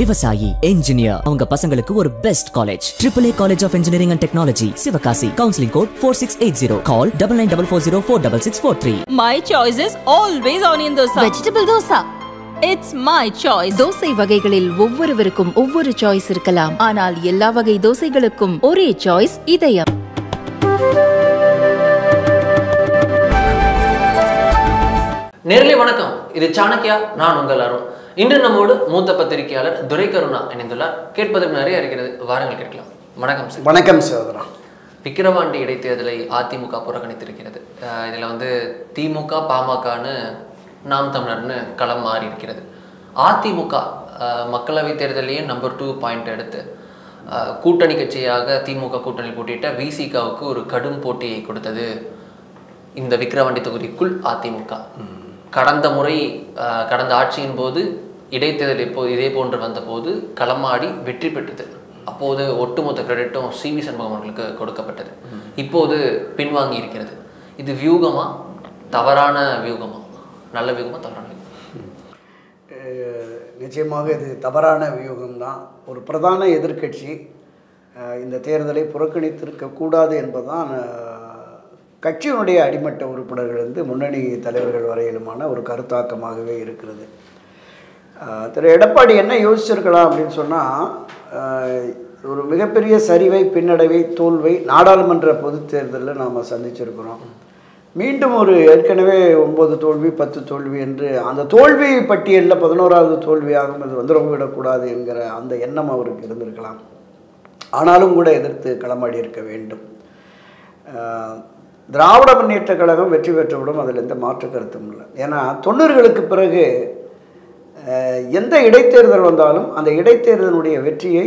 விவசாயி என்ஜினியர் அவங்க பசங்களுக்கு ஒரு best college triple A college of engineering and technology Sivakasi counselling code four six eight zero call double nine double four zero four double six four three My choice is always onion dosa. Vegetable dosa It's my choice. Dosa வகைகளில் ஒவ்வொருவருக்கும் ஒவ்வொரு choice இருக்கலாம். ஆனால் எல்லா வகை தோசைகளுக்கும் ஒரே choice இதயம். நேரலை வணக்கம். இது சாணக்கியா நான் உங்கள் அருண். இன்று நம்மோடு மூத்த பத்திரிகையாளர் துரை கருணா இணைந்துள்ளார். கேட்பதற்கு நிறைய இருக்கிறது. வாருங்கள் கேட்கலாம். வணக்கம் சார். வணக்கம் சகோதரா. விக்கிரவாண்டி இடைத்தேர்தலை அதிமுக புறக்கணித்திருக்கிறது. இதுல வந்து திமுக பாமகன்னு நாம் தமிழர்னு களம் மாறி இருக்கிறது. அதிமுக அஹ் மக்களவை தேர்தலையும் நம்பர் டூ பாயிண்ட் எடுத்து கூட்டணி கட்சியாக திமுக கூட்டணி போட்டியிட்ட விசிகாவுக்கு ஒரு கடும் போட்டியை கொடுத்தது இந்த விக்கிரவாண்டி தொகுதிக்குள் அதிமுக. கடந்த முறை கடந்த ஆட்சியின் போது இடைத்தேர்தல் இப்போ இதே போன்று வந்தபோது களமாடி வெற்றி பெற்றது. அப்போது ஒட்டுமொத்த கிரெடிட்டும் சி வி சண்முகம் அவர்களுக்கு கொடுக்கப்பட்டது. இப்போது பின்வாங்கி இருக்கிறது. இது வியூகமா? தவறான வியூகமா? நல்ல வியூகமா தவறான வியூகம்? நிச்சயமாக இது தவறான வியூகம்தான். ஒரு பிரதான எதிர்க்கட்சி இந்த தேர்தலை புறக்கணித்திருக்க கூடாது என்பதுதான் கட்சியினுடைய அடிமட்ட உறுப்பினர்கள் வந்து முன்னணி தலைவர்கள் வரையிலுமான ஒரு கருத்தாக்கமாகவே இருக்கிறது. திரு எடப்பாடி என்ன யோசிச்சிருக்கலாம் அப்படின்னு சொன்னால் ஒரு மிகப்பெரிய சரிவை பின்னடைவை தோல்வை நாடாளுமன்ற பொதுத் தேர்தலில் நாம் சந்திச்சிருக்கிறோம். மீண்டும் ஒரு ஏற்கனவே ஒன்பது தோல்வி பத்து தோல்வி என்று அந்த தோல்வி பட்டியலில் பதினோராவது தோல்வியாகவும் இது வந்துடக்கூடாது என்கிற அந்த எண்ணம் அவருக்கு இருந்திருக்கலாம். ஆனாலும் கூட எதிர்த்து களமாடி இருக்க வேண்டும். திராவிட முன்னேற்ற கழகம் வெற்றி பெற்றவிடும் அதில் எந்த மாற்று கருத்தும் இல்லை. ஏன்னா தொண்ணூறுகளுக்கு பிறகு எந்த இடைத்தேர்தல் வந்தாலும் அந்த இடைத்தேர்தலுடைய வெற்றியை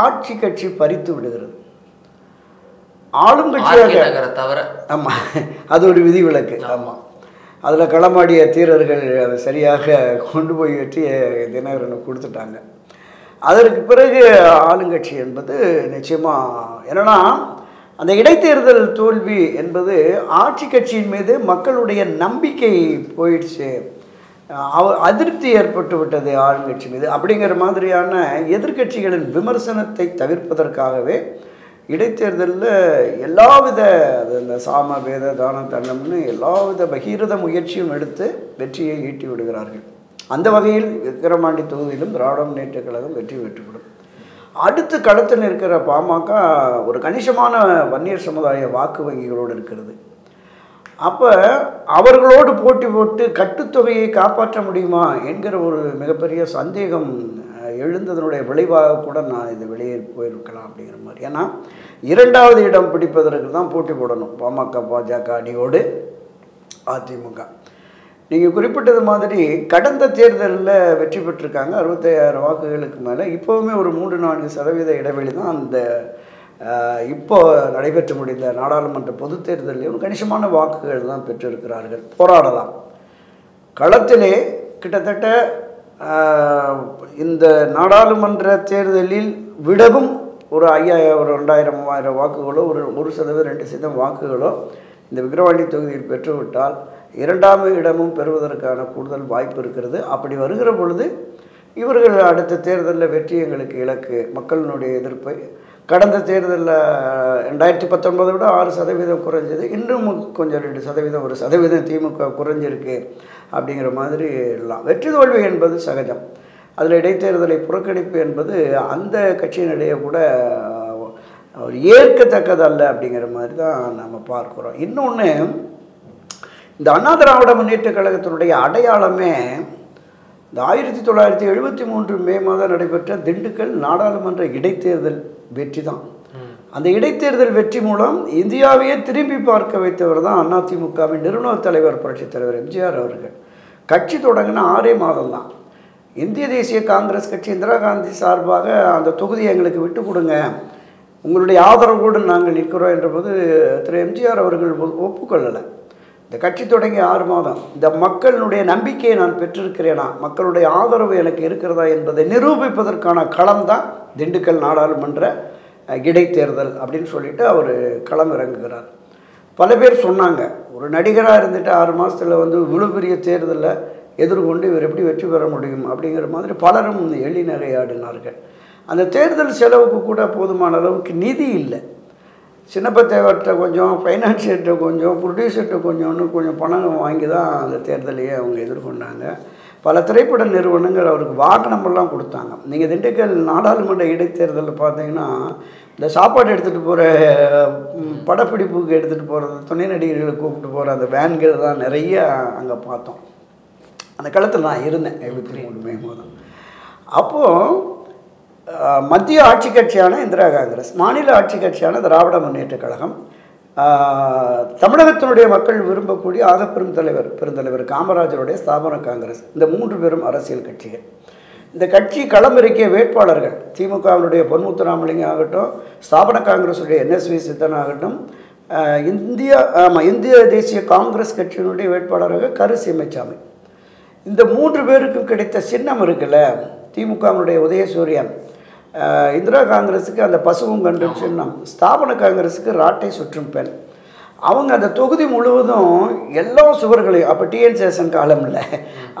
ஆட்சி கட்சி பறித்து விடுகிறது. ஆளும் கட்சியாக தவிர. ஆமாம் அது ஒரு விதிவிலக்கு. ஆமாம் அதில் களமாடிய தீரர்கள் அதை சரியாக கொண்டு போய் வெற்றியை தினகரனுக்கு கொடுத்துட்டாங்க. அதற்கு பிறகு ஆளுங்கட்சி என்பது நிச்சயமாக என்னன்னா அந்த இடைத்தேர்தல் தோல்வி என்பது ஆட்சி கட்சியின் மீது மக்களுடைய நம்பிக்கை போயிடுச்சு. அதிருப்தி ஏற்பட்டு விட்டது ஆளுங்கட்சி மீது. அப்படிங்கிற மாதிரியான எதிர்க்கட்சிகளின் விமர்சனத்தை தவிர்ப்பதற்காகவே இடைத்தேர்தலில் எல்லாவித அது இந்த சாம வேத தான தண்டம்னு எல்லாவித பகீரத முயற்சியும் எடுத்து வெற்றியை ஈட்டி விடுகிறார்கள். அந்த வகையில் விக்கிரமாண்டி தொகுதியிலும் திராவிட முன்னேற்ற கழகம் வெற்றி பெற்றுவிடும். அடுத்து களத்தில் இருக்கிற பாமக ஒரு கணிசமான வன்னியர் சமுதாய வாக்கு வங்கிகளோடு இருக்கிறது. அப்போ அவர்களோடு போட்டி போட்டு கட்டுத்தொகையை காப்பாற்ற முடியுமா என்கிற ஒரு மிகப்பெரிய சந்தேகம் எழுந்ததனுடைய விளைவாக கூட நான் இது வெளியே போயிருக்கலாம் அப்படிங்கிற மாதிரி. ஏன்னா இரண்டாவது இடம் பிடிப்பதற்கு தான் போட்டி போடணும். பாமக பாஜக அணியோடு அதிமுக. நீங்கள் குறிப்பிட்டது மாதிரி கடந்த தேர்தலில் வெற்றி பெற்றிருக்காங்க. அறுபத்தையாயிரம் வாக்குகளுக்கு மேலே. இப்போவுமே ஒரு மூன்று நான்கு சதவீத இடைவெளி தான் அந்த இப்போ நடைபெற்று முடிந்த நாடாளுமன்ற பொதுத் தேர்தலையும் கணிசமான வாக்குகள் தான் பெற்றிருக்கிறார்கள். போராடலாம். களத்திலே கிட்டத்தட்ட இந்த நாடாளுமன்ற தேர்தலில் விடவும் ஒரு ஐயாயிரம் ஒரு ரெண்டாயிரம் மூவாயிரம் வாக்குகளோ ஒரு ஒரு சதவீதம் ரெண்டு சதவீதம் வாக்குகளோ இந்த விக்கிரவாண்டி தொகுதியில் பெற்றுவிட்டால் இரண்டாம் இடமும் பெறுவதற்கான கூடுதல் வாய்ப்பு இருக்கிறது. அப்படி வருகிற பொழுது இவர்கள் அடுத்த தேர்தலில் வெற்றி எங்களுக்கு இலக்கு மக்களினுடைய எதிர்ப்பை கடந்த தேர்தலில் ரெண்டாயிரத்தி பத்தொன்பதை விட ஆறு சதவீதம் குறைஞ்சது. இன்னும் கொஞ்சம் ரெண்டு சதவீதம் ஒரு சதவீதம் திமுக குறைஞ்சிருக்கு அப்படிங்கிற மாதிரி எல்லாம். வெற்றி தோல்வி என்பது சகஜம். அதில் இடைத்தேர்தலை புறக்கணிப்பு என்பது அந்த கட்சியினிடையே கூட ஒரு ஏற்கத்தக்கதல்ல அப்படிங்கிற மாதிரி தான் நம்ம பார்க்குறோம். இன்னொன்று இந்த அண்ணா திராவிட முன்னேற்ற கழகத்தினுடைய அடையாளமே இந்த ஆயிரத்தி தொள்ளாயிரத்தி எழுபத்தி மூன்று மே மாதம் நடைபெற்ற திண்டுக்கல் நாடாளுமன்ற இடைத்தேர்தல் வெற்றி தான். அந்த இடைத்தேர்தல் வெற்றி மூலம் இந்தியாவையே திரும்பி பார்க்க வைத்தவர் தான் அதிமுகவின் நிறுவன தலைவர் புரட்சித் தலைவர் எம்ஜிஆர் அவர்கள். கட்சி தொடங்கின ஆறே மாதம் தான். இந்திய தேசிய காங்கிரஸ் கட்சி இந்திரா காந்தி சார்பாக அந்த தொகுதியை எங்களுக்கு விட்டு கொடுங்க. உங்களுடைய ஆதரவோடு நாங்கள் நிற்கிறோம் என்றபோது திரு எம்ஜிஆர் அவர்கள் ஒப்புக்கொள்ளலை இந்த கட்சி தொடங்கி ஆறு மாதம். இந்த மக்களுடைய நம்பிக்கையை நான் பெற்றிருக்கிறேனா? மக்களுடைய ஆதரவு எனக்கு இருக்கிறதா என்பதை நிரூபிப்பதற்கான களம் தான் திண்டுக்கல் நாடாளுமன்ற இடைத்தேர்தல் அப்படின்னு சொல்லிட்டு அவர் களம் இறங்குகிறார். பல பேர் சொன்னாங்க ஒரு நடிகராக இருந்துட்டு ஆறு மாதத்தில் வந்து இவ்வளோ பெரிய தேர்தலில் எதிர்கொண்டு இவர் எப்படி வெற்றி பெற முடியும் அப்படிங்கிற மாதிரி பலரும் எள்ளி நகையாடினார்கள். அந்த தேர்தல் செலவுக்கு கூட போதுமான அளவுக்கு நிதி இல்லை. சின்னப்பத்தேவர்கிட்ட கொஞ்சம் ஃபைனான்சியர்கிட்ட கொஞ்சம் ப்ரொடியூசர்கிட்ட கொஞ்சம்னு கொஞ்சம் பணம் வாங்கி தான் அந்த தேர்தலையே அவங்க எதிர்கொண்டாங்க. பல திரைப்பட நிறுவனங்கள் அவருக்கு வாகனமெல்லாம் கொடுத்தாங்க. நீங்கள் திண்டுக்கல் நாடாளுமன்ற இடைத்தேர்தலில் பார்த்தீங்கன்னா இந்த சாப்பாடு எடுத்துகிட்டு போகிற படப்பிடிப்புக்கு எடுத்துகிட்டு போகிறது துணை நடிகர்களை கூப்பிட்டு போகிற அந்த வேன்கள் தான் நிறைய அங்கே பார்த்தோம். அந்த காலத்தில் நான் இருந்தேன் எழுபத்தி மூணு மே மாதம். அப்போது மத்திய ஆட்சி கட்சியான இந்திரா காங்கிரஸ் மாநில ஆட்சி கட்சியான திராவிட முன்னேற்றக் கழகம் தமிழகத்தினுடைய மக்கள் விரும்பக்கூடிய ஆகப்பெரும் தலைவர் பெருந்தலைவர் காமராஜருடைய ஸ்தாபன காங்கிரஸ் இந்த மூன்று பேரும் அரசியல் கட்சிகள். இந்த கட்சி களம் இருக்கிய வேட்பாளர்கள் திமுகவினுடைய பொன்முத்துராமலிங்கம் ஆகட்டும் ஸ்தாபன காங்கிரஸுடைய என்எஸ்வி சித்தன் ஆகட்டும் இந்தியா இந்திய ஆமாம் இந்திய தேசிய காங்கிரஸ் கட்சியினுடைய வேட்பாளராக கரு சீமைச்சாமி. இந்த மூன்று பேருக்கும் கிடைத்த சின்னம் இருக்குல்ல திமுகவினுடைய உதயசூரியன் இந்திரா காங்கிரஸுக்கு அந்த பசுவும் கண்டும் சின்னம் ஸ்தாபன காங்கிரஸுக்கு ராட்டை சுற்றும் பெண். அவங்க அந்த தொகுதி முழுவதும் எல்லா சுவர்களையும் அப்போ டிஎன் சேஷன் காலம் இல்லை.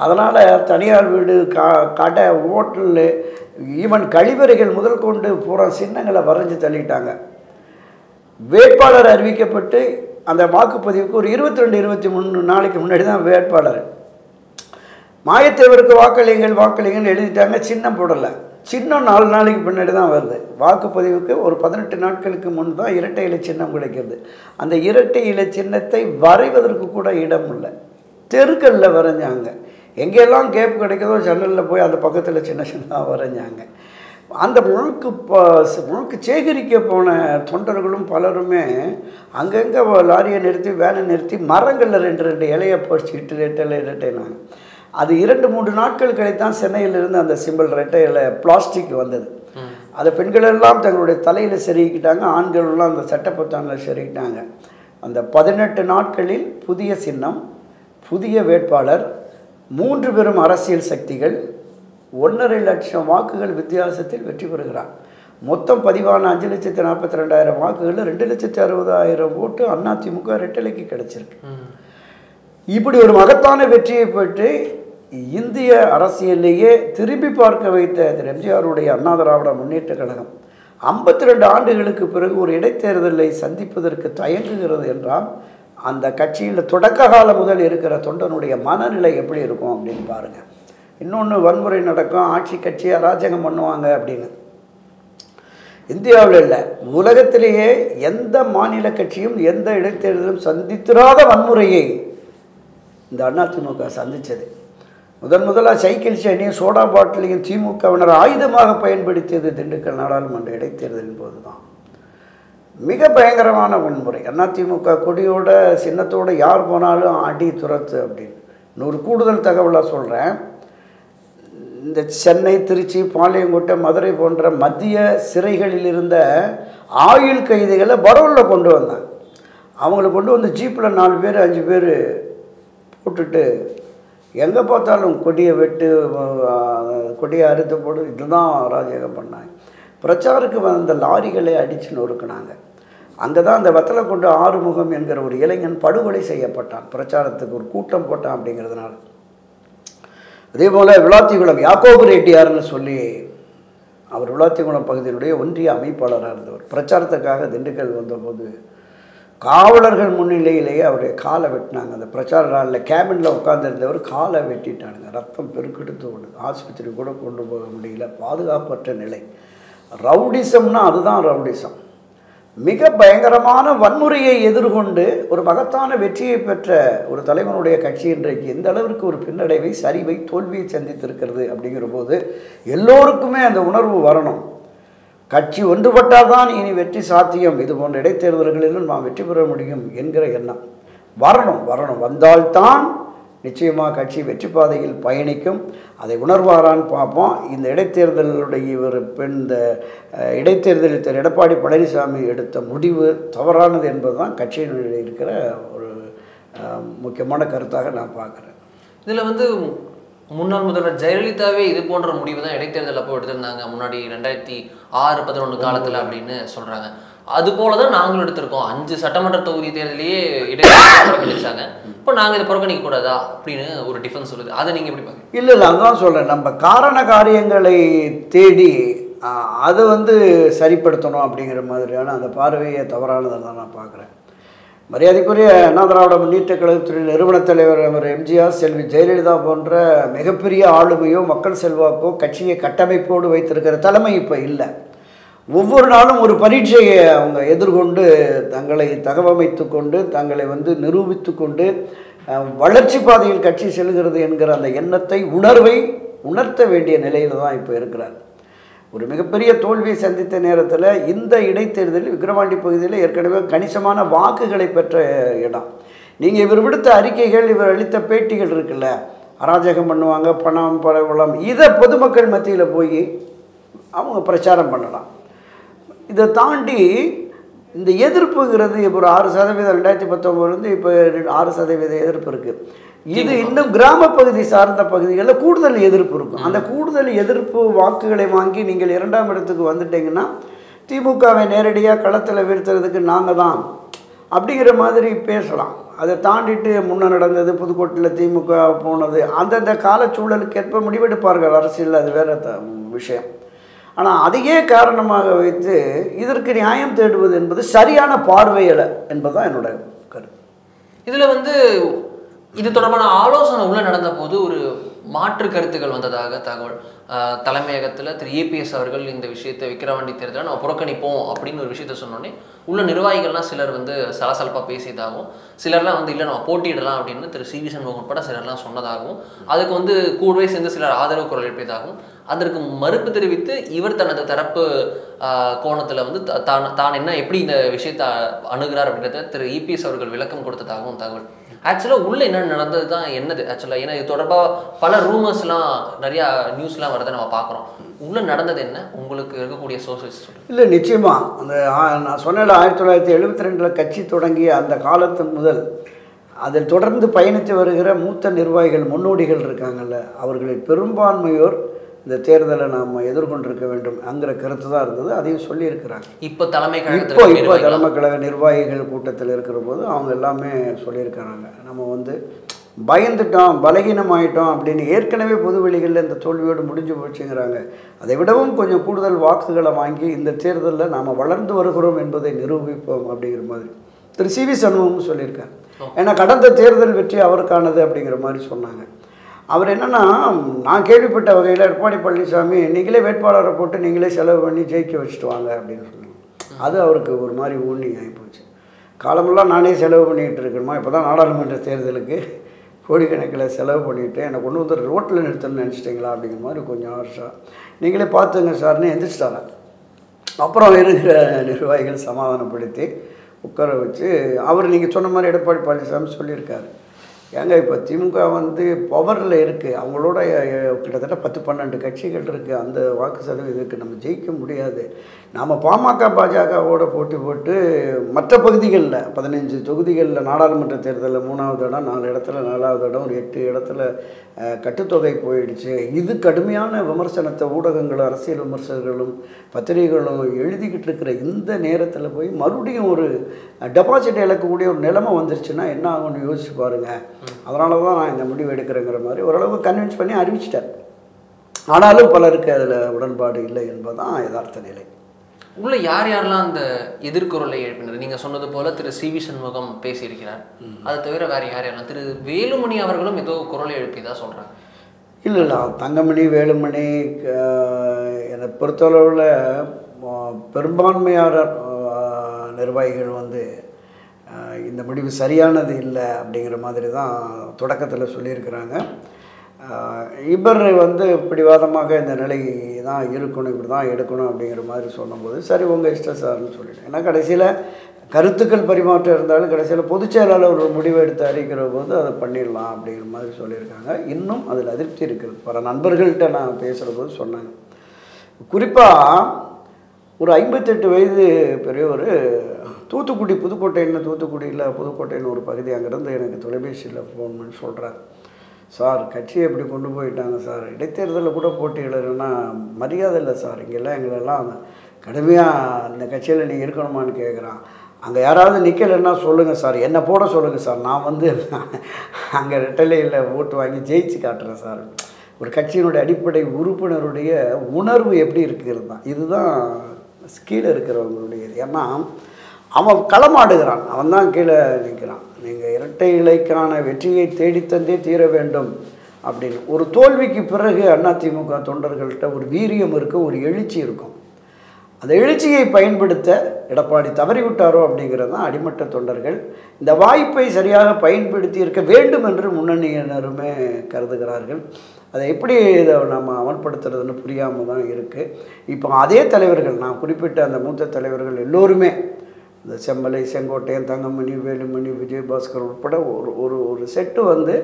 அதனால் தனியார் வீடு கா கடை ஹோட்டலு ஈவன் கழிவறைகள் முதல் கொண்டு பூரா சின்னங்களை வரைஞ்சி தள்ளிட்டாங்க. வேட்பாளர் அறிவிக்கப்பட்டு அந்த வாக்குப்பதிவுக்கு ஒரு இருபத்தி ரெண்டு இருபத்தி மூணு நாளைக்கு முன்னாடி தான் வேட்பாளர். மாயத்தேவருக்கு வாக்களியுங்கள் வாக்களியுங்கன்னு எழுதிட்டாங்க சின்னம் போடலை. சின்னம் நாலு நாளைக்கு பின்னாடி தான் வருது. வாக்குப்பதிவுக்கு ஒரு பதினெட்டு நாட்களுக்கு முன் தான் இரட்டை இலை சின்னம் கிடைக்கிறது. அந்த இரட்டை இலை சின்னத்தை வரைவதற்கு கூட இடம் இல்லை. தெருக்களில் வரைஞ்சாங்க. எங்கெல்லாம் கேப் கிடைக்குதோ ஜன்னலில் போய் அந்த பக்கத்தில் சின்ன சின்னதாக வரைஞ்சாங்க. அந்த முழுக்கு ப- முழுக்கு சேகரிக்க போன தொண்டர்களும் பலருமே அங்கங்கே லாரியை நிறுத்தி வேனை நிறுத்தி மரங்களில் ரெண்டு ரெண்டு இலையை பறிச்சுக்கிட்டு ரெட்டலை இரட்டைனாங்க அது இரண்டு மூன்று நாட்கள் கழித்தான் சென்னையிலிருந்து அந்த சிம்பிள் ரெட்டை இலை பிளாஸ்டிக் வந்தது. அதை பெண்கள் எல்லாம் தங்களுடைய தலையில் செருகிக்கிட்டாங்க ஆண்கள் எல்லாம் அந்த சட்டப்பத்தானில் செருகிட்டாங்க. அந்த பதினெட்டு நாட்களில் புதிய சின்னம் புதிய வேட்பாளர் மூன்று பெரும் அரசியல் சக்திகள் ஒன்றரை லட்சம் வாக்குகள் வித்தியாசத்தில் வெற்றி பெறுகிறார். மொத்தம் பதிவான அஞ்சு லட்சத்தி நாற்பத்தி ரெண்டாயிரம் வாக்குகளில் ரெண்டு லட்சத்தி அறுபதாயிரம் ஓட்டு அதிமுக ரெட்டலைக்கு கிடைச்சிருக்கு. இப்படி ஒரு மகத்தான வெற்றியை பெற்று இந்திய அரசியலிலேயே திரும்பி பார்க்க வைத்த திரு எம்ஜிஆருடைய அண்ணா திராவிட முன்னேற்ற கழகம் ஐம்பத்தி ரெண்டு ஆண்டுகளுக்கு பிறகு ஒரு இடைத்தேர்தலை சந்திப்பதற்கு தயங்குகிறது என்றால் அந்த கட்சியில் தொடக்க காலம் முதல் இருக்கிற தொண்டனுடைய மனநிலை எப்படி இருக்கும் அப்படின்னு பாருங்கள் இன்னொன்று வன்முறை நடக்கும் ஆட்சி கட்சி அராஜகம் பண்ணுவாங்க அப்படின்னு. இந்தியாவில் இல்லை உலகத்திலேயே எந்த மாநில கட்சியும் எந்த இடைத்தேர்தலும் சந்தித்திராத வன்முறையை இந்த அதிமுக சந்தித்தது முதன் முதலாக சைக்கிள் செயினையும் சோடா பாட்டிலையும் திமுகவினர் ஆயுதமாக பயன்படுத்தியது திண்டுக்கல் நாடாளுமன்ற இடைத்தேர்தலின் போது தான் மிக பயங்கரமான வன்முறை. அதிமுக கொடியோட சின்னத்தோட யார் போனாலும் அடி துரத்து அப்படின்னு. இன்னொரு கூடுதல் தகவலாக சொல்கிறேன் இந்த சென்னை திருச்சி பாளையங்கோட்டை மதுரை போன்ற மத்திய சிறைகளில் இருந்த ஆயுள் கைதிகளை பரோலில் கொண்டு வந்தாங்க அவங்கள கொண்டு வந்து ஜீப்பில் நாலு பேர் அஞ்சு பேர் போட்டுட்டு எங்கே பார்த்தாலும் கொடியை வெட்டு கொடியை அறுத்து போடு இதுதான் அராஜகம் பண்ணாங்க. பிரச்சாருக்கு வந்த லாரிகளை அடித்து நொறுக்குனாங்க. அங்கே தான் அந்த வத்தலை கொண்டு ஆறுமுகம் என்கிற ஒரு இளைஞன் படுகொலை செய்யப்பட்டான். பிரச்சாரத்துக்கு ஒரு கூட்டம் போட்டான் அப்படிங்கிறதுனால. அதே போல் விளாத்திகுளம் யாக்கோபு ரெட்டியார்னு சொல்லி அவர் விளாத்திகுளம் பகுதியினுடைய ஒன்றிய அமைப்பாளராக இருந்தவர். பிரச்சாரத்துக்காக திண்டுக்கல் வந்தபோது காவலர்கள் முன்னிலையிலேயே அவருடைய காலை வெட்டினாங்க. அந்த பிரச்சார நாளில் கேபினில் உட்காந்துருந்தவர் காலை வெட்டிட்டானுங்க. ரத்தம் பெருக்கெடுத்து ஒன்று ஆஸ்பத்திரி கூட கொண்டு போக முடியல. பாதுகாப்பற்ற நிலை. ரவுடிசம்னா அதுதான் ரவுடிசம். மிக பயங்கரமான வன்முறையை எதிர்கொண்டு ஒரு மகத்தான வெற்றியை பெற்ற ஒரு தலைவனுடைய கட்சி இன்றைக்கு எந்த அளவிற்கு ஒரு பின்னடைவை சரிவை தோல்வியை சந்தித்திருக்கிறது அப்படிங்கிற போது எல்லோருக்குமே அந்த உணர்வு வரணும். கட்சி ஒன்றுபட்டால் தான் இனி வெற்றி சாத்தியம். இது போன்ற இடைத்தேர்தல்களிலும் நாம் வெற்றி பெற முடியும் என்கிற எண்ணம். வரணும் வரணும். வந்தால்தான் நிச்சயமாக கட்சி வெற்றி பாதையில் பயணிக்கும். அதை உணர்வாரான்னு பார்ப்போம். இந்த இடைத்தேர்தலுடைய இவர் பெண் இந்த இடைத்தேர்தலில் திரு எடப்பாடி பழனிசாமி எடுத்த முடிவு தவறானது என்பது தான் கட்சியினுடைய இருக்கிற ஒரு முக்கியமான கருத்தாக நான் பார்க்குறேன். இதில் வந்து முன்னாள் முதல்வர் ஜெயலலிதாவே இது போன்ற முடிவு தான் இடைத்தேர்தல் அப்போ எடுத்திருந்தாங்க. முன்னாடி ரெண்டாயிரத்தி ஆறு பதினொன்று காலத்தில் அப்படின்னு சொல்கிறாங்க அது போல தான் நாங்களும் எடுத்திருக்கோம். அஞ்சு சட்டமன்ற தொகுதி தேர்தலையே இடைத்தேர்தல் புறக்கணிச்சாங்க. இப்போ நாங்கள் இதை புறக்கணிக்க கூடாதா அப்படின்னு ஒரு டிஃபென்ஸ் சொல்லுது. அதை நீங்கள் எப்படி பார்க்க இல்லை இல்லை அதுதான் சொல்கிறேன் நம்ம காரண காரியங்களை தேடி அதை வந்து சரிப்படுத்தணும் அப்படிங்கிற மாதிரியான அந்த பார்வையை தவறானதை தான் நான் பார்க்குறேன் மரியாதைக்குரிய அண்ணா திராவிட முன்னேற்ற கழகத்துறை நிறுவனத் தலைவர் அவர் எம்ஜிஆர் செல்வி ஜெயலலிதா போன்ற மிகப்பெரிய ஆளுமையோ மக்கள் செல்வாக்கோ கட்சியை கட்டமைப்போடு வைத்திருக்கிற தலைமை இப்போ இல்லை. ஒவ்வொரு நாளும் ஒரு பரீட்சையை அவங்க எதிர்கொண்டு தங்களை தகவமைத்து கொண்டு தங்களை வந்து நிரூபித்து கொண்டு வளர்ச்சி பாதையில் கட்சி செல்கிறது என்கிற அந்த எண்ணத்தை உணர்வை உணர்த்த வேண்டிய நிலையில் தான் இப்போ இருக்கிறார். ஒரு மிகப்பெரிய தோல்வியை சந்தித்த நேரத்தில் இந்த இடைத்தேர்தலில் விக்கிரவாண்டி பகுதியில் ஏற்கனவே கணிசமான வாக்குகளை பெற்ற இடம். நீங்கள் இவர் விடுத்த அறிக்கைகள் இவர் அளித்த பேட்டிகள் இருக்குல்ல? அராஜகம் பண்ணுவாங்க பணம் பரவலம் இதை பொதுமக்கள் மத்தியில் போய் அவங்க பிரச்சாரம் பண்ணலாம். இதை தாண்டி இந்த எதிர்ப்புங்கிறது இப்போ ஒரு ஆறு சதவீதம் ரெண்டாயிரத்தி பத்தொம்போதுலேருந்து இப்போ ஆறு சதவீத எதிர்ப்பு இருக்குது இது இன்னும் கிராம பகுதி சார்ந்த பகுதிகளில் கூடுதல் எதிர்ப்பு இருக்கும். அந்த கூடுதல் எதிர்ப்பு வாக்குகளை வாங்கி நீங்கள் இரண்டாம் இடத்துக்கு வந்துட்டீங்கன்னா திமுகவை நேரடியாக களத்தில் வீழ்த்துறதுக்கு நாங்கள் தான் அப்படிங்கிற மாதிரி பேசலாம். அதை தாண்டிட்டு முன்ன நடந்தது புதுக்கோட்டையில் திமுக போனது அந்தந்த காலச்சூழலுக்கு ஏற்ப முடிவெடுப்பார்கள் அரசியல் அது வேற த விஷயம். ஆனால் அதையே காரணமாக வைத்து இதற்கு நியாயம் தேடுவது என்பது சரியான பார்வையலை என்பதுதான் என்னோட கருத்து. இதில் வந்து இது தொடர்பான ஆலோசனை உள்ள நடந்த போது ஒரு மாற்று கருத்துக்கள் வந்ததாக தகவல். தலைமையகத்தில் திரு. ஏபிஎஸ் அவர்கள் இந்த விஷயத்தை விக்கிரவாண்டி தேர்தலை நம்ம புறக்கணிப்போம் அப்படின்னு ஒரு விஷயத்த சொன்னோன்னே உள்ள நிர்வாகிகள்லாம் சிலர் வந்து சலசலப்பாக பேசியதாகவும் சிலர்லாம் வந்து இல்லை நம்ம போட்டியிடலாம் அப்படின்னு திரு. சி. வி. சண்முகம் உட்பட சிலர்லாம் சொன்னதாகவும் அதுக்கு வந்து கூடவே சேர்ந்து சிலர் ஆதரவு குரல் எழுப்பியதாகவும் அதற்கு மறுப்பு தெரிவித்து இவர் தனது தரப்பு கோணத்தில் வந்து த- தான் தான் என்ன எப்படி இந்த விஷயத்தை அணுகிறார் அப்படின்றத திரு. இபிஎஸ் அவர்கள் விளக்கம் கொடுத்ததாகவும் தகவல். ஆக்சுவலாக உள்ளே என்ன நடந்தது தான் என்னது? ஆக்சுவலாக ஏன்னா இது தொடர்பாக பல ரூமர்ஸ்லாம் நிறையா நியூஸ்லாம் வரதை நம்ம பார்க்குறோம். உள்ளே நடந்தது என்ன? உங்களுக்கு இருக்கக்கூடிய சோர்சஸ் இல்லை நிச்சயமாக அந்த நான் சொன்னேன் ஆயிரத்தி தொள்ளாயிரத்தி எழுபத்தி ரெண்டில் கட்சி தொடங்கிய அந்த காலத்து முதல் அதில் தொடர்ந்து பயணித்து வருகிற மூத்த நிர்வாகிகள் முன்னோடிகள் இருக்காங்கல்ல அவர்களில் பெரும்பான்மையோர் இந்த தேர்தலை நாம் எதிர்கொண்டிருக்க வேண்டும் அங்கிற கருத்து தான் இருந்தது. அதையும் சொல்லியிருக்கிறாங்க. இப்போ தலைமை இப்போ இப்போ தலைமை கழக நிர்வாகிகள் கூட்டத்தில் இருக்கிற போது அவங்க எல்லாமே சொல்லியிருக்கிறாங்க. நம்ம வந்து பயந்துட்டோம் பலகீனமாயிட்டோம் அப்படின்னு ஏற்கனவே பொதுவெளிகளில் இந்த தோல்வியோடு முடிஞ்சு போச்சுங்கிறாங்க. அதை விடவும் கொஞ்சம் கூடுதல் வாக்குகளை வாங்கி இந்த தேர்தலில் நாம் வளர்ந்து வருகிறோம் என்பதை நிரூபிப்போம் அப்படிங்கிற மாதிரி. திரு சி வி சண்முகமும் சொல்லியிருக்காரு. ஏன்னா கடந்த தேர்தல் வெற்றி அவருக்கானது அப்படிங்கிற மாதிரி சொன்னாங்க. அவர் என்னன்னா நான் கேள்விப்பட்ட வகையில் எடப்பாடி பழனிசாமி நீங்களே வேட்பாளரை போட்டு நீங்களே செலவு பண்ணி ஜெயிக்க வச்சுட்டு வாங்க அப்படின்னு சொன்னாங்க. அது அவருக்கு ஒரு மாதிரி ஊனி ஆகிப்போச்சு காலமெல்லாம் நானே செலவு பண்ணிகிட்டு இருக்கணுமா? இப்போ தான் நாடாளுமன்ற தேர்தலுக்கு கோடிக்கணக்கில் செலவு பண்ணிவிட்டு என்னை கொண்டு வந்து ரோட்டில் நிறுத்தணும்னு நினச்சிட்டிங்களா? அப்படிங்கிற மாதிரி கொஞ்சம் வருஷம் நீங்களே பார்த்துங்க சார்னு எந்திரிச்சிட்டாங்க. அப்புறம் இருக்கிற நிர்வாகிகள் சமாதானப்படுத்தி உட்கார வச்சு அவர் நீங்கள் சொன்ன மாதிரி எடப்பாடி பழனிசாமி சொல்லியிருக்காரு. ஏங்க இப்போ திமுக வந்து பவரில் இருக்குது அவங்களோட கிட்டத்தட்ட பத்து பன்னெண்டு கட்சிகள் இருக்குது அந்த வாக்கு சதவீதத்துக்கு நம்ம ஜெயிக்க முடியாது. நாம் பாமக பாஜகவோட போட்டி போட்டு மற்ற பகுதிகளில் பதினஞ்சு தொகுதிகளில் நாடாளுமன்ற தேர்தலில் மூணாவது இடம் நாலு இடத்துல நாலாவது இடம் ஒரு எட்டு இடத்துல கட்டுத்தொகை போயிடுச்சு. இது கடுமையான விமர்சனத்தை ஊடகங்களும் அரசியல் விமர்சகர்களும் பத்திரிகைகளும் எழுதிக்கிட்டு இருக்கிற இந்த நேரத்தில் போய் மறுபடியும் ஒரு டெபாசிட் இழக்கக்கூடிய ஒரு நிலைமை வந்துருச்சுன்னா என்ன ஆகும்னு யோசிச்சு பாருங்கள் அதனால தான் நான் இந்த முடிவு எடுக்கிறேங்கிற மாதிரி ஓரளவுக்கு கன்வின்ஸ் பண்ணி அறிவிச்சிட்டேன் ஆனாலும் பலருக்கு அதில் உடன்பாடு இல்லை என்பதுதான் யதார்த்த நிலை. உள்ள யார் யாரெல்லாம் அந்த எதிர்குரலை எழுப்பினர்? நீங்க சொன்னது போல திரு சி வி சண்முகம் பேசியிருக்கிறார். அது தவிர வேற யார் யாரெல்லாம்? திரு வேலுமணி அவர்களும் ஏதோ குரலை எழுப்பியதா சொல்றாங்க. இல்லை இல்லை. தங்கமணி வேலுமணி என்னை பொறுத்தளவில் பெரும்பான்மையான நிர்வாகிகள் வந்து இந்த முடிவு சரியானது இல்லை அப்படிங்கிற மாதிரி தான் தொடக்கத்தில் சொல்லியிருக்கிறாங்க. இவர் வந்து பிடிவாதமாக இந்த நிலை தான் இருக்கணும் இப்படி தான் எடுக்கணும் அப்படிங்கிற மாதிரி சொன்னபோது சரி உங்கள் இஷ்டம் சார்னு சொல்லிட்டேன். ஏன்னா கடைசியில் கருத்துக்கள் பரிமாற்றம் இருந்தாலும் கடைசியில் பொதுச் செயலாளர் ஒரு முடிவு எடுத்து அறிக்கிற போது அதை பண்ணிடலாம் அப்படிங்கிற மாதிரி சொல்லியிருக்காங்க. இன்னும் அதில் அதிருப்தி இருக்குது. பல நண்பர்கள்ட்ட நான் பேசுகிற போது சொன்னாங்க. குறிப்பாக ஒரு ஐம்பத்தெட்டு வயது பெரியவர் தூத்துக்குடி புதுக்கோட்டைன்னு தூத்துக்குடியில் புதுக்கோட்டைன்னு ஒரு பகுதி அங்கேருந்து எனக்கு தொலைபேசியில் ஃபோன் பண்ணி சொல்கிறார் சார் கட்சியை எப்படி கொண்டு போயிட்டாங்க சார். இடைத்தேர்தலில் கூட போட்டியிடலைன்னா மரியாதை இல்லை சார். இங்கெல்லாம் எங்களெல்லாம் கடுமையாக இந்த கட்சியில் நீங்கள் இருக்கணுமான்னு கேட்குறான் அங்கே யாராவது நிற்கலைன்னா சொல்லுங்கள் சார். என்னை போட சொல்லுங்கள் சார். நான் வந்து அங்கே ரெட்டலையில் ஓட்டு வாங்கி ஜெயிச்சு காட்டுறேன் சார். ஒரு கட்சியினுடைய அடிப்படை உறுப்பினருடைய உணர்வு எப்படி இருக்கிறது தான். இதுதான் கீழே இருக்கிறவங்களுடைய இது. ஏன்னா அவன் களமாடுகிறான். அவன் தான் கீழே நிற்கிறான். நீங்கள் இரட்டை இலைக்கான வெற்றியை தேடித்தந்தே தீர வேண்டும் அப்படின்னு. ஒரு தோல்விக்கு பிறகு அதிமுக தொண்டர்கள்ட்ட ஒரு வீரியம் இருக்கும் ஒரு எழுச்சி இருக்கும். அந்த எழுச்சியை பயன்படுத்த எடப்பாடி தவறிவிட்டாரோ அப்படிங்கிறது தான் அடிமட்ட தொண்டர்கள். இந்த வாய்ப்பை சரியாக பயன்படுத்தி இருக்க வேண்டும் என்று முன்னணியினருமே கருதுகிறார்கள். அதை எப்படி இதை நம்ம அமல்படுத்துறதுன்னு புரியாமல் தான் இருக்குது இப்போ அதே தலைவர்கள் நான் குறிப்பிட்ட அந்த மூத்த தலைவர்கள் எல்லோருமே இந்த செம்மலை செங்கோட்டையன் தங்கமணி வேலுமணி விஜயபாஸ்கர் உட்பட ஒரு ஒரு ஒரு செட்டு வந்து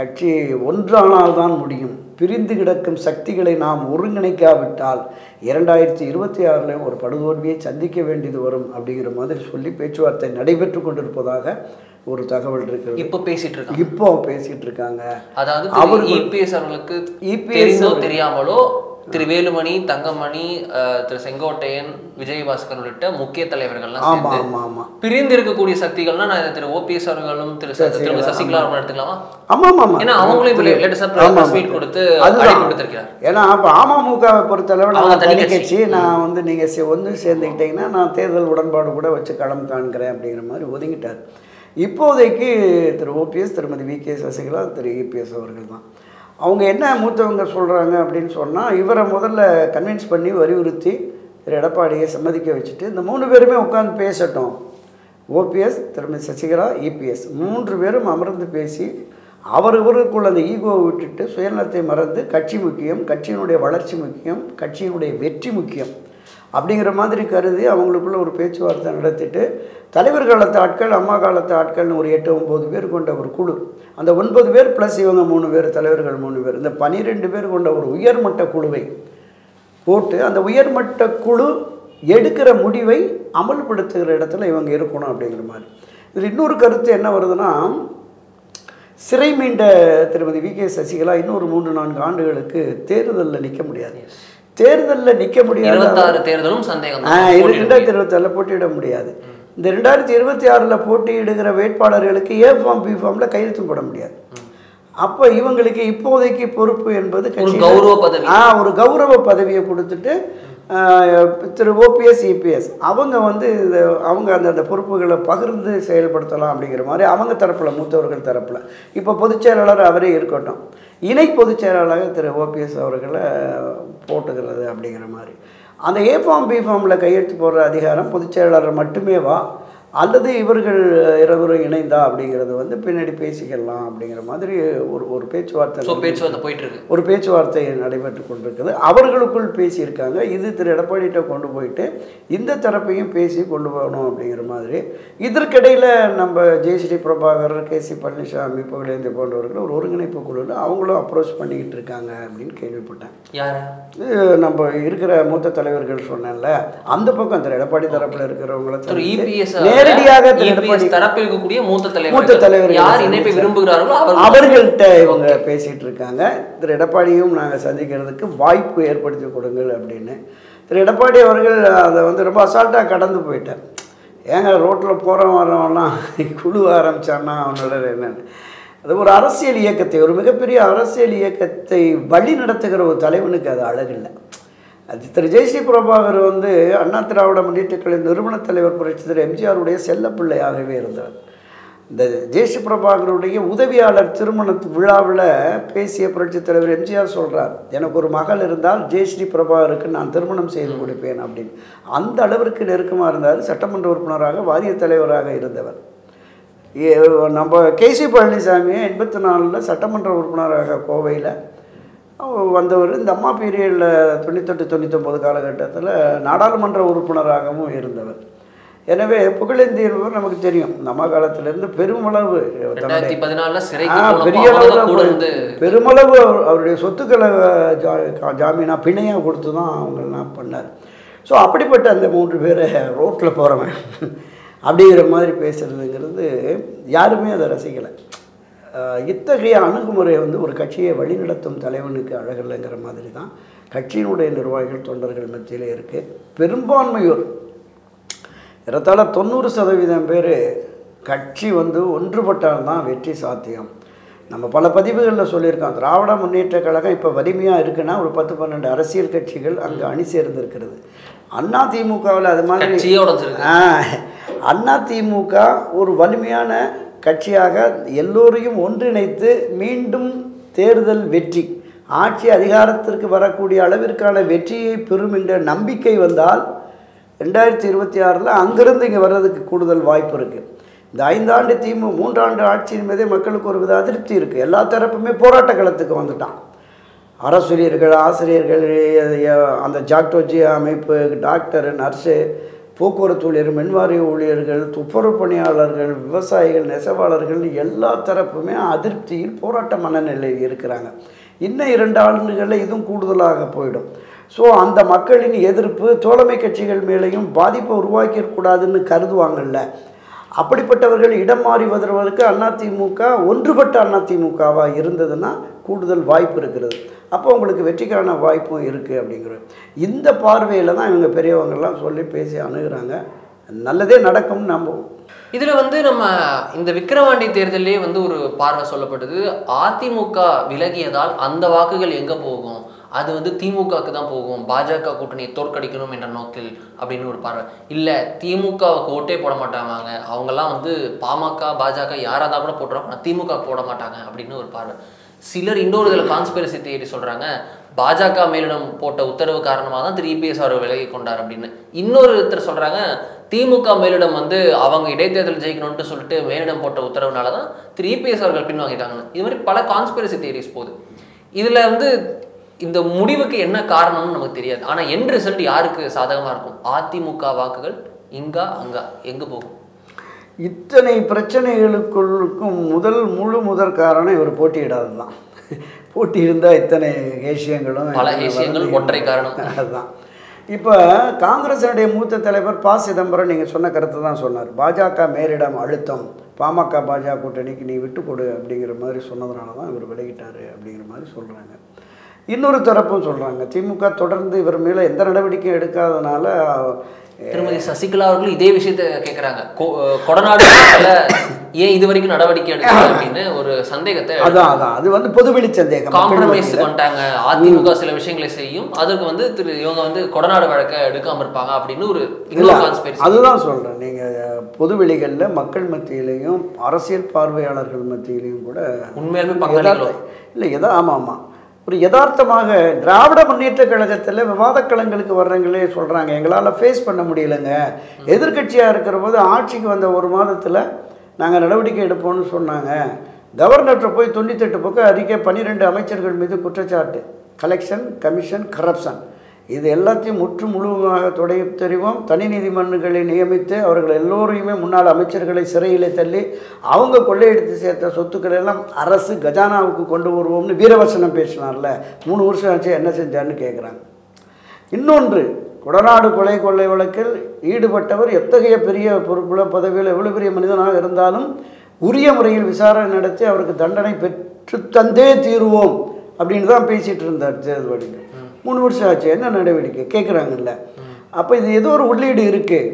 கட்சி ஒன்றானால் தான் முடியும். பிரிந்து கிடக்கும் சக்திகளை நாம் ஒருங்கிணைக்காவிட்டால் இரண்டாயிரத்தி இருபத்தி ஆறில் ஒரு படுதோல்வியை சந்திக்க வேண்டியது வரும் அப்படிங்கிற மாதிரி சொல்லி பேச்சுவார்த்தை நடைபெற்று கொண்டிருப்பதாக ஒரு தகவல் இருக்கிறது. இப்போ பேசிட்டு இருக்காங்க. இப்போ பேசிட்டு இருக்காங்க. அதாவது அவர்கள்- இபிஎஸ் அவர்களுக்கு அவர்கள்- தெரியாமலோ திரு வேலுமணி தங்கமணி திரு செங்கோட்டையன் விஜயபாஸ்கர் உள்ளிட்ட முக்கிய தலைவர்கள்லாம் பிரிந்து இருக்கக்கூடிய சக்திகள்னா நான் திரு ஓபிஎஸ் அவர்களும் திரு திரு சசிகலா அவர்களும் எடுத்துக்கலாமா? ஆமாம் ஆமாம் ஏன்னா இப்ப ஆமாம், press meet கொடுத்து விடுத்திருக்கிறார். ஏன்னா அப்போ அமமுகவை பொறுத்தளவில் அவங்க நான் தனி. கட்சி. நான் வந்து நீங்கள் ஒன்று சேர்ந்துக்கிட்டீங்கன்னா நான் தேர்தல் உடன்பாடு கூட வச்சு களம் காண்கிறேன் அப்படிங்கிற மாதிரி ஒதுங்கிட்டார். இப்போதைக்கு திரு ஓபிஎஸ் திருமதி வி கே சசிகலா திரு இபிஎஸ் அவர்கள் தான். அவங்க என்ன மூத்தவங்க சொல்கிறாங்க அப்படின்னு சொன்னால் இவரை முதல்ல கன்வின்ஸ் பண்ணி வலியுறுத்தி திரு எடப்பாடியை சம்மதிக்க வச்சுட்டு இந்த மூணு பேருமே உட்காந்து பேசட்டும். ஓபிஎஸ் திருமதி சசிகலா இபிஎஸ் மூன்று பேரும் அமர்ந்து பேசி அவரவருக்குள்ள அந்த ஈகோவை விட்டுட்டு சுயநலத்தை மறந்து கட்சி முக்கியம் கட்சியினுடைய வளர்ச்சி முக்கியம் கட்சியினுடைய வெற்றி முக்கியம். அப்படிங்கிற மாதிரி கருதி அவங்களுக்குள்ள ஒரு பேச்சுவார்த்தை நடத்திட்டு தலைவர் காலத்து ஆட்கள் அம்மா காலத்து ஆட்கள்னு ஒரு எட்டு ஒம்பது பேர் கொண்ட ஒரு குழு. அந்த ஒன்பது பேர் ப்ளஸ் இவங்க மூணு பேர் தலைவர்கள் மூணு பேர். இந்த பனிரெண்டு பேர் கொண்ட ஒரு உயர்மட்ட குழுவை போட்டு அந்த உயர்மட்ட குழு எடுக்கிற முடிவை அமல்படுத்துகிற இடத்துல இவங்க இருக்கணும் அப்படிங்கிற மாதிரி. இதில் இன்னொரு கருத்து என்ன வருதுன்னா சிறை மீண்ட திருமதி வி கே சசிகலா இன்னொரு மூன்று நான்கு ஆண்டுகளுக்கு தேர்தலில் நிற்க முடியாது. தேர்தலில் நிற்க முடியாது இருபத்தாறு தேர்தலும் சந்தேகம். இது போட்டியிட ரெண்டாயிரத்தி இருபத்தாறில் போட்டியிட முடியாது. இந்த ரெண்டாயிரத்தி இருபத்தி ஆறில் போட்டியிடுகிற வேட்பாளர்களுக்கு ஏ ஃபார்ம் பி ஃபார்மில் கையெழுத்து போட முடியாது. அப்போ இவங்களுக்கு இப்போதைக்கு பொறுப்பு என்பது கௌரவ பதவி. ஆ ஒரு கௌரவ பதவியை கொடுத்துட்டு திரு ஓபிஎஸ் இபிஎஸ் அவங்க வந்து இது அவங்க அந்த அந்த பொறுப்புகளை பகிர்ந்து செயல்படுத்தலாம் அப்படிங்கிற மாதிரி அவங்க தரப்பில் மூத்தவர்கள் தரப்பில். இப்போ பொதுச் செயலாளர் அவரே இருக்கட்டும். இணை பொதுச் செயலாளராக திரு ஓபிஎஸ் அவர்களை போட்டுக்கிறது அப்படிங்கிற மாதிரி. அந்த ஏ ஃபார்ம் பி ஃபார்மில் கையெழுத்து போடுற அதிகாரம் பொதுச் செயலாளர் மட்டுமேவா அல்லது இவர்கள் இருவரும் இணைந்தா அப்படிங்கிறது வந்து பின்னாடி பேசிக்கலாம் அப்படிங்கிற மாதிரி ஒரு ஒரு பேச்சுவார்த்தை பேச்சுவார்த்தை போயிட்டு இருக்கு ஒரு பேச்சுவார்த்தை நடைபெற்று கொண்டிருக்குது. அவர்களுக்குள் பேசியிருக்காங்க. இது திரு எடப்பாடிகிட்ட கொண்டு போயிட்டு இந்த தரப்பையும் பேசி கொண்டு போகணும் அப்படிங்கிற மாதிரி. இதற்கிடையில் நம்ம ஜெயஸ்ரீ பிரபாகர் கே சி பழனிசாமி புகழேந்தி போன்றவர்கள் ஒரு ஒருங்கிணைப்பு குழுவில் அவங்களும் அப்ரோச் பண்ணிக்கிட்டு இருக்காங்க அப்படின்னு கேள்விப்பட்டேன். யாரு? நம்ம இருக்கிற மூத்த தலைவர்கள் சொன்னேன்ல. அந்த பக்கம் திரு எடப்பாடி தரப்பில் இருக்கிறவங்கள நேரடியாக தரப்பில் இருக்கக்கூடிய மூத்த மூத்த தலைவர்கள் தலைவர்கள் யார் இணைப்பை விரும்புகிறார்களோ அவர்கள் அவர்கள்ட்ட இவங்க பேசிட்டு இருக்காங்க திரு எடப்பாடியும் நாங்கள் சந்திக்கிறதுக்கு வாய்ப்பு ஏற்படுத்தி கொடுங்கள் அப்படின்னு. திரு எடப்பாடி அவர்கள் அதை வந்து ரொம்ப அசால்ட்டாக கடந்து போயிட்டார். ஏங்க ரோட்டில் போகிறவன் வரவன்லாம் குழு ஆரம்பிச்சான்னா அவனோட என்னன்னு அது ஒரு அரசியல் இயக்கத்தை ஒரு மிகப்பெரிய அரசியல் இயக்கத்தை வழி நடத்துகிற ஒரு தலைவனுக்கு அது அழகில்லை. திரு ஜெயஸ்ரீ பிரபாகர் வந்து அண்ணா திராவிட முன்னேற்ற நிறுவனத் தலைவர் புரட்சி திரு எம்ஜிஆருடைய செல்லப்பிள்ளையாகவே இருந்தார். இந்த ஜெயஸ்ரீ பிரபாகருடைய உதவியாளர் திருமண விழாவில் பேசிய புரட்சித் தலைவர் எம்ஜிஆர் சொல்கிறார் எனக்கு ஒரு மகள் இருந்தால் ஜெயஸ்ரீ பிரபாகருக்கு நான் திருமணம் செய்து கொடுப்பேன் அப்படின்னு. அந்த அளவிற்கு நெருக்கமாக இருந்தார் சட்டமன்ற உறுப்பினராக வாரிய தலைவராக இருந்தவர். ஏ- நம்ம கேசி பழனிசாமி எண்பத்தி நாலில் சட்டமன்ற உறுப்பினராக கோவையில் வந்தவர் இந்த அம்மா பீரியடில் தொண்ணூத்தெட்டு தொண்ணூத்தொம்பது காலகட்டத்தில் நாடாளுமன்ற உறுப்பினராகவும் இருந்தவர். எனவே புகழேந்தி என்பவர் நமக்கு தெரியும். இந்த அம்மா காலத்திலிருந்து பெருமளவு பெரிய அளவில் பெருமளவு அவர்- அவருடைய சொத்துக்களை ஜா ஜாமீனாக பிணையாக கொடுத்து தான் அவங்கெல்லாம் பண்ணார். ஸோ அப்படிப்பட்ட அந்த மூன்று பேரை ரோட்டில் போகிறவன் அப்படிங்கிற மாதிரி பேசுகிறதுங்கிறது யாருமே அதை ரசிக்கலை. இத்தகைய அணுகுமுறை வந்து ஒரு கட்சியை வழிநடத்தும் தலைவனுக்கு அழகில்லைங்கிற மாதிரி தான் கட்சியினுடைய நிர்வாகிகள் தொண்டர்கள் மத்தியிலே இருக்குது பெரும்பான்மையோர் ஏறத்தாழ தொண்ணூறு சதவீதம் பேர் கட்சி வந்து ஒன்றுபட்டால் தான் வெற்றி சாத்தியம். நம்ம பல பதிவுகளில் சொல்லியிருக்கோம் திராவிட முன்னேற்ற கழகம் இப்போ வலிமையாக இருக்குன்னா ஒரு பத்து பன்னெண்டு அரசியல் கட்சிகள் அங்கே அணி சேர்ந்திருக்கிறது. அண்ணா திமுகவில் அது மாதிரி அண்ணா திமுக ஒரு வலிமையான கட்சியாக எல்லோரையும் ஒன்றிணைத்து மீண்டும் தேர்தல் வெற்றி ஆட்சி அதிகாரத்திற்கு வரக்கூடிய அளவிற்கான வெற்றியை பெறும் என்ற நம்பிக்கை வந்தால் ரெண்டாயிரத்தி இருபத்தி ஆறில் அங்கிருந்து இங்கே வர்றதுக்கு கூடுதல் வாய்ப்பு இருக்குது இந்த ஐந்தாண்டு திமு மூன்றாண்டு ஆட்சியின் மீதே மக்களுக்கு ஒரு வித அதிருப்தி இருக்குது எல்லா தரப்புமே போராட்ட களத்துக்கு வந்துட்டான். அரசுரியர்கள் ஆசிரியர்கள் அந்த ஜாக்டோஜி அமைப்பு டாக்டர் நர்ஸு போக்குவரத்து ஊழியர் மின்வாரிய ஊழியர்கள் துப்புரவு பணியாளர்கள் விவசாயிகள் நெசவாளர்கள் எல்லா தரப்புமே அதிருப்தியில் போராட்ட மனநிலையில் இருக்கிறாங்க. இன்னும் இரண்டு ஆண்டுகளில் இதுவும் கூடுதலாக போயிடும். ஸோ அந்த மக்களின் எதிர்ப்பு தோழமை கட்சிகள் மேலேயும் பாதிப்பை உருவாக்கிடக்கூடாதுன்னு கருதுவாங்கல்ல. அப்படிப்பட்டவர்கள் இடம் மாறி வருவதற்கு அதிமுக ஒன்றுபட்ட அதிமுகவாக இருந்ததுன்னா கூடுதல் வாய்ப்பு இருக்கிறது. அப்போ உங்களுக்கு வெற்றிக்கான வாய்ப்பும் இருக்குது அப்படிங்கிறது. இந்த பார்வையில் தான் இவங்க பெரியவங்கள்லாம் சொல்லி பேசி அணுகிறாங்க. நல்லதே நடக்கும்னு நம்புவோம். இதில் வந்து நம்ம இந்த விக்கிரவாண்டி தேர்தலே வந்து ஒரு பார்வை சொல்லப்பட்டது. அதிமுக விலகியதால் அந்த வாக்குகள் எங்கே போகும்? அது வந்து திமுகவுக்கு தான் போகும். பாஜக கூட்டணியை தோற்கடிக்கணும் என்ற நோக்கில் அப்படின்னு ஒரு பார்வை. இல்லை திமுகவுக்கு ஓட்டே போட மாட்டாங்க. அவங்கெல்லாம் வந்து பாமக பாஜக யாராக இருந்தால் கூட போட்டுறாங்க திமுக போட மாட்டாங்க அப்படின்னு ஒரு பார்வை. சிலர் இன்னொரு இதில் கான்ஸ்பிரசி தியரி சொல்கிறாங்க பாஜக மேலிடம் போட்ட உத்தரவு காரணமாக தான் திரு இபிஎஸ் அவர் விலகி கொண்டார் அப்படின்னு. இன்னொருத்தர் சொல்கிறாங்க திமுக மேலிடம் வந்து அவங்க இடைத்தேர்தல் ஜெயிக்கணும்னு சொல்லிட்டு மேலிடம் போட்ட உத்தரவுனால தான் திரு இபிஎஸ் அவர்கள் பின்வாங்கிட்டாங்கன்னு இது மாதிரி பல கான்ஸ்பிரசி தியரிஸ் போகுது. இதில் வந்து இந்த முடிவுக்கு என்ன காரணம்னு நமக்கு தெரியாது. ஆனால் என் ரிசல்ட் யாருக்கு சாதகமாக இருக்கும்? அதிமுக வாக்குகள் இங்கா அங்கா. எங்கே போகும்? இத்தனை பிரச்சனைகளுக்குள்ளுக்கும் முதல் முழு முதற் காரணம் இவர் போட்டியிடாது தான் போட்டி இருந்தால் இத்தனை பல ஏசியங்கள் ஒற்றை காரணம். அதுதான். இப்போ காங்கிரசினுடைய மூத்த தலைவர் ப. சிதம்பரம் நீங்கள் சொன்ன கருத்து தான் சொன்னார். பாஜக மேலிடம் அழுத்தம். பாமக பாஜக கூட்டணிக்கு நீ விட்டு கொடு அப்படிங்கிற மாதிரி சொன்னதுனால தான் இவர் விலகிட்டாரு அப்படிங்கிற மாதிரி சொல்கிறாங்க இன்னொரு தரப்பும் சொல்கிறாங்க திமுக தொடர்ந்து இவர் மேலே எந்த நடவடிக்கையும் எடுக்காதனால திருமதி சசிகலா அவர்கள் இதே விஷயத்த கேக்குறாங்க. கொ- கொடநாடு ஏன் இது வரைக்கும் நடவடிக்கை எடுக்கல அப்படின்னு ஒரு சந்தேகத்தை அதான் அதான். அது வந்து பொதுவெளி சந்தேகம் காம்ப்ரமைஸ். பண்ணிட்டாங்க. அதிமுக சில விஷயங்களை செய்யும். அதற்கு வந்து திரு இவங்க வந்து கொடநாடு வழக்க எடுக்காம இருப்பாங்க அப்படின்னு ஒரு இல்ல, இன்னொரு கான்ஸ்பிரசி அதுதான் சொல்கிறேன் நீங்கள் பொதுவெளிகளில் மக்கள் மத்தியிலையும் அரசியல் பார்வையாளர்கள் மத்தியிலையும் கூட உண்மையாலுமே யதார்த்த- இல்லை எதா ஆமாம் ஆமாம் ஒரு யதார்த்தமாக திராவிட முன்னேற்ற கழகத்தில் விவாதக்களங்களுக்கு வர்றவங்களே சொல்கிறாங்க எங்களால் ஃபேஸ் பண்ண முடியலைங்க. எதிர்க்கட்சியாக இருக்கிற போது ஆட்சிக்கு வந்த ஒரு மாதத்தில் நாங்கள் நடவடிக்கை எடுப்போம்னு சொன்னாங்க. கவர்னர்கிட்ட போய் தொண்ணூத்தெட்டு பக்கம் அறிக்கை பன்னிரெண்டு அமைச்சர்கள் மீது குற்றச்சாட்டு. கலெக்ஷன் கமிஷன் கரப்ஷன் இது எல்லாத்தையும் முற்று முழுவதுமாக தொடை தெரிவோம். தனி நீதிமன்றங்களை நியமித்து அவர்கள் எல்லோரையுமே முன்னாள் அமைச்சர்களை சிறையிலே தள்ளி அவங்க கொள்ளையடித்து சேர்த்த சொத்துக்களை எல்லாம் அரசு கஜானாவுக்கு கொண்டு வருவோம்னு வீரவசனம் பேசினார்ல. மூணு வருஷம் ஆச்சு என்ன செஞ்சான்னு கேட்குறாங்க இன்னொன்று கொடநாடு கொலை கொள்ளை வழக்கில் ஈடுபட்டவர் எத்தகைய பெரிய பொறுப்புல பதவியில் எவ்வளோ பெரிய மனிதனாக இருந்தாலும் உரிய முறையில் விசாரணை நடத்தி அவருக்கு தண்டனை பெற்று தந்தே தீருவோம் அப்படின்னு தான் பேசிகிட்டு இருந்தார் தேர்தல் மூணு வருஷம் ஆச்சு. என்ன நடவடிக்கை? கேட்குறாங்கல்ல அப்போ இது ஏதோ ஒரு உள்ளீடு இருக்குது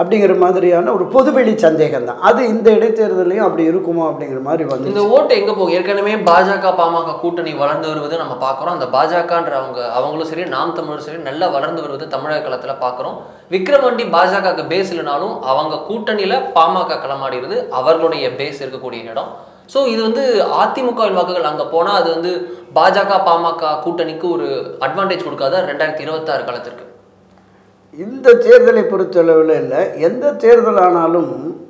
அப்படிங்கிற மாதிரியான ஒரு பொதுவெளி சந்தேகம் தான். அது இந்த இடைத்தேர்தலையும் அப்படி இருக்குமோ அப்படிங்கிற மாதிரி வந்து இந்த ஓட்டு எங்கே போகும்? ஏற்கனவே பாஜக பாமக கூட்டணி வளர்ந்து வருவது நம்ம பார்க்குறோம். அந்த பாஜகன்ற அவங்க அவங்களும் சரி நாம் தமிழரும் சரி நல்லா வளர்ந்து வருவது தமிழக களத்தில் பார்க்குறோம். விக்ரமண்டி பாஜகவுக்கு பேஸ் இல்லைனாலும் அவங்க கூட்டணியில் பாமக களமாடிடுது. அவர்களுடைய பேஸ் இருக்கக்கூடிய இடம். ஸோ இது வந்து அதிமுக வாக்குகள் அங்கே போனால் அது வந்து பாஜக பாமக கூட்டணிக்கு ஒரு அட்வான்டேஜ் கொடுக்காத ரெண்டாயிரத்தி இருபத்தாறு காலத்திற்கு. இந்த தேர்தலை பொறுத்தளவில் இல்லை. எந்த தேர்தல் ஆனாலும்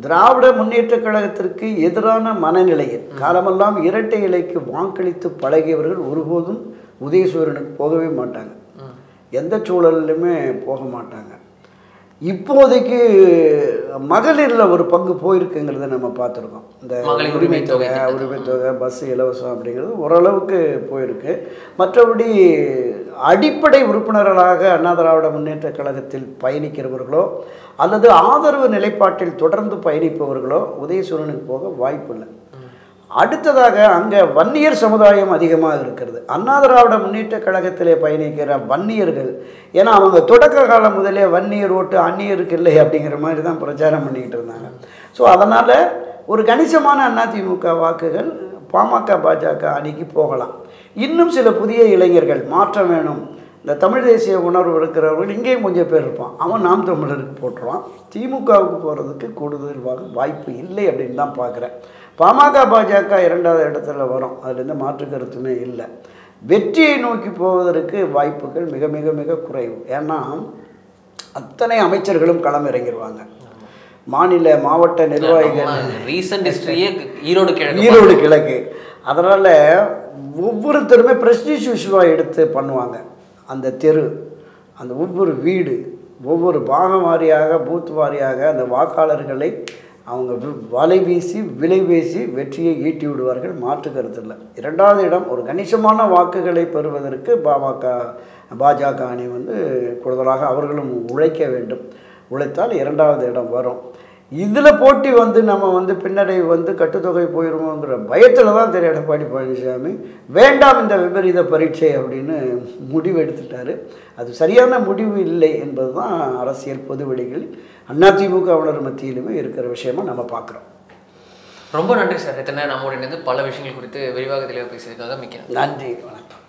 திராவிட முன்னேற்றக் கழகத்திற்கு எதிரான மனநிலையில் காலமெல்லாம் இரட்டை இலைக்கு வாக்களித்து பழகியவர்கள் ஒருபோதும் உதயசூரனுக்கு போகவே மாட்டாங்க. எந்த சூழல்லையுமே போக மாட்டாங்க. இப்போதைக்கு மகளிரில் ஒரு பங்கு போயிருக்குங்கிறத நம்ம பார்த்துருக்கோம். இந்த உரிமை தொகை. உரிமை தொகை பஸ் இலவசம் அப்படிங்கிறது ஓரளவுக்கு போயிருக்கு. மற்றபடி அடிப்படை உறுப்பினர்களாக அண்ணா திராவிட முன்னேற்ற கழகத்தில் பயணிக்கிறவர்களோ அல்லது ஆதரவு நிலைப்பாட்டில் தொடர்ந்து பயணிப்பவர்களோ உதயசூரனுக்கு போக வாய்ப்பில்லை. அடுத்ததாக அங்கே வன்னியர் சமுதாயம் அதிகமாக இருக்கிறது. அண்ணா திராவிட முன்னேற்ற கழகத்திலே பயணிக்கிற வன்னியர்கள் ஏன்னா அவங்க தொடக்க காலம் முதலே வன்னியர் ஓட்டு அந்நியருக்கு இல்லை அப்படிங்கிற மாதிரி தான் பிரச்சாரம் பண்ணிக்கிட்டு இருந்தாங்க. ஸோ அதனால் ஒரு கணிசமான அதிமுக வாக்குகள் பாமக பாஜக அணிக்கு போகலாம். இன்னும் சில புதிய இளைஞர்கள் மாற்றம் வேணும். இந்த தமிழ் தேசிய உணர்வு இருக்கிறவர்கள் இங்கேயும் கொஞ்சம் பேர் இருப்பான். அவன் நாம் தமிழருக்கு போட்டுருவான். திமுகவுக்கு போகிறதுக்கு கூடுதல் வாய்ப்பு இல்லை அப்படின்னு தான் பார்க்குறேன். பாமக பாஜக இரண்டாவது இடத்துல வரும். அதுல எந்த மாற்று கருத்துமே இல்லை. வெற்றியை நோக்கி போவதற்கு வாய்ப்புகள் மிக மிக மிக குறைவு. ஏன்னா அத்தனை அமைச்சர்களும் களம் இறங்கிடுவாங்க மாநில மாவட்ட நிர்வாகிகள் ரீசன்ட் ஹிஸ்டரியே ஈரோடு கிழக்கு. ஈரோடு கிழக்கு. அதனால் ஒவ்வொருத்தருமே ப்ரெஸ்டீஜ் இஷ்யூவாக எடுத்து பண்ணுவாங்க. அந்த தெரு அந்த ஒவ்வொரு வீடு ஒவ்வொரு பாகம் வாரியாக பூத் வாரியாக அந்த வாக்காளர்களை அவங்க வலை வீசி விலை வீசி வெற்றியை ஈட்டி விடுவார்கள் மாற்று கருத்து இல்லை இரண்டாவது இடம் ஒரு கணிசமான வாக்குகளை பெறுவதற்கு பாமக பாஜக அணி வந்து கூடுதலாக அவர்களும் உழைக்க வேண்டும். உழைத்தால் இரண்டாவது இடம் வரும். இதில் போட்டி வந்து நம்ம வந்து பின்னடைவு வந்து கட்டுத்தொகை போயிடுமோங்கிற பயத்தில் தான் திரு எடப்பாடி பழனிசாமி வேண்டாம் இந்த விபரீத பரீட்சை அப்படின்னு முடிவு எடுத்துட்டாரு. அது சரியான முடிவு இல்லை என்பது தான் அரசியல் பொது வெளிகளில் அதிமுகவினர் மத்தியிலுமே இருக்கிற விஷயமா நம்ம பார்க்குறோம். ரொம்ப நன்றி சார். இத்தனை இணைந்து பல விஷயங்கள் குறித்து விரிவாக தெளிவாக பேசியதுக்காக மிக்க. நன்றி வணக்கம்.